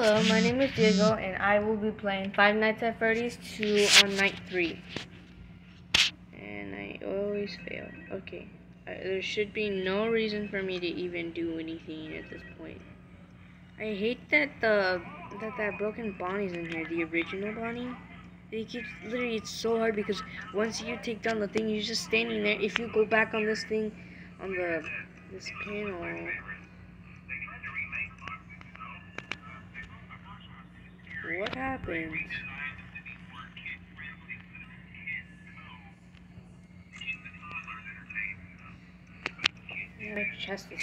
Hello, my name is Diego, and I will be playing Five Nights at Freddy's 2 on night 3. And I always fail. Okay. Uh, there should be no reason for me to even do anything at this point. I hate that the that that broken Bonnie's in here, the original Bonnie. It keeps literally it's so hard because once you take down the thing, you're just standing there. If you go back on this thing, on the this panel, what happened? My chest is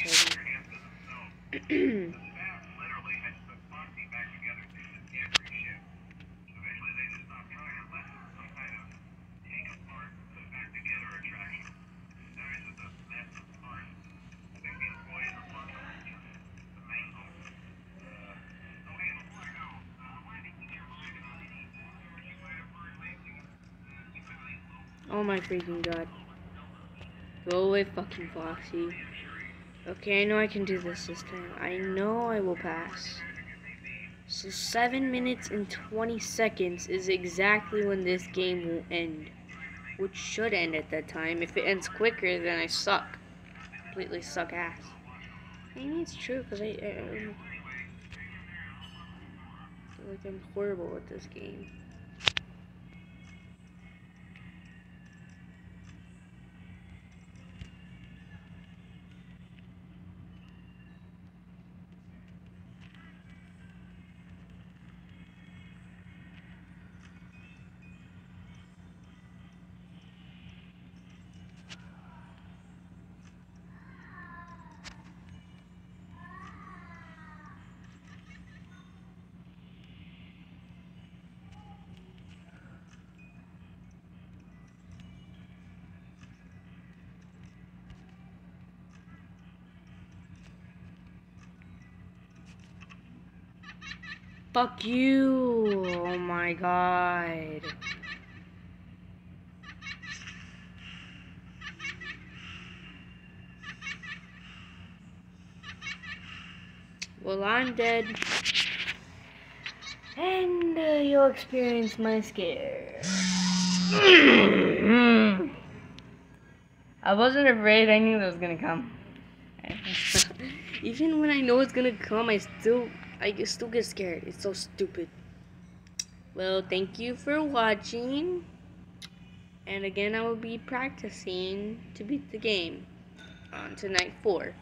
hurting. Oh my freaking god. Go away, fucking Foxy. Okay, I know I can do this this time. I know I will pass. So 7 minutes and 20 seconds is exactly when this game will end. Which should end at that time. If it ends quicker, then I suck. Completely suck ass. I mean, it's true, because I, I, I feel like I'm horrible at this game. Fuck you. Oh my god. Well, I'm dead. And uh, you'll experience my scare. I wasn't afraid, I knew that was gonna come. Even when I know it's gonna come, I still I still get scared. It's so stupid. Well, thank you for watching. And again, I will be practicing to beat the game on tonight 4.